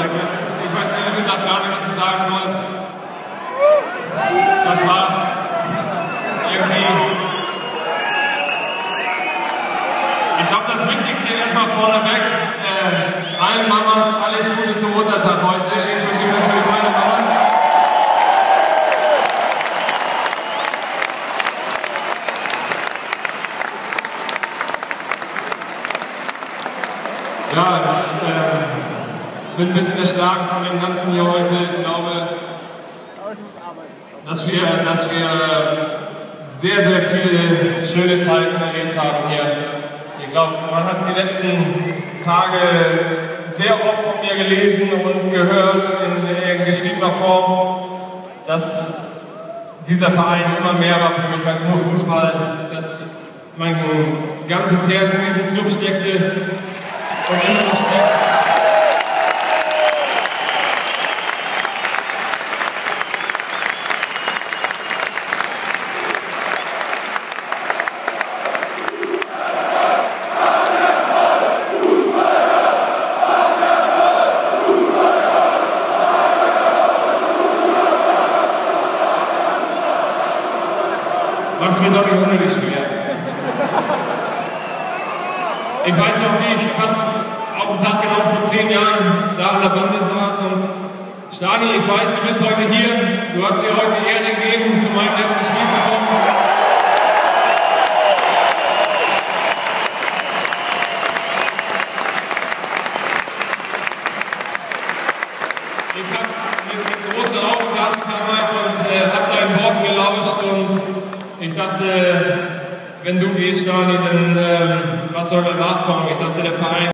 Großartiges. Ich weiß ehrlich gesagt gar nicht, was ich sagen soll. Das war's. Irgendwie. Ich glaube, das Wichtigste erstmal vorneweg. Äh, allen Mamas alles Gute zum Muttertag heute, inklusive natürlich meine Mama. Ja, ich, äh, bin ein bisschen erschlagen von dem Ganzen hier heute. Ich glaube, dass wir, dass wir sehr, sehr viele schöne Zeiten erlebt haben hier. Ich glaube, man hat es die letzten Tage sehr oft von mir gelesen und gehört in, in geschriebener Form, dass dieser Verein immer mehr war für mich als nur Fußball, dass mein ganzes Herz in diesem Club steckte und immer noch steckt. Macht es mir doch nicht unnötig schwer. Ich weiß noch, wie ich fast auf den Tag genau vor zehn Jahren da an der Bande saß und Stani, ich weiß, du bist heute hier, du hast dir heute die Ehre gegeben, zu meinem letzten Spiel zu kommen. Ich habe mit, mit großen Augen saß ich damals und äh, habe deinen Worten gelauscht und ich dachte, wenn du gehst, Stani, dann äh, was soll danach kommen? Ich dachte, der Verein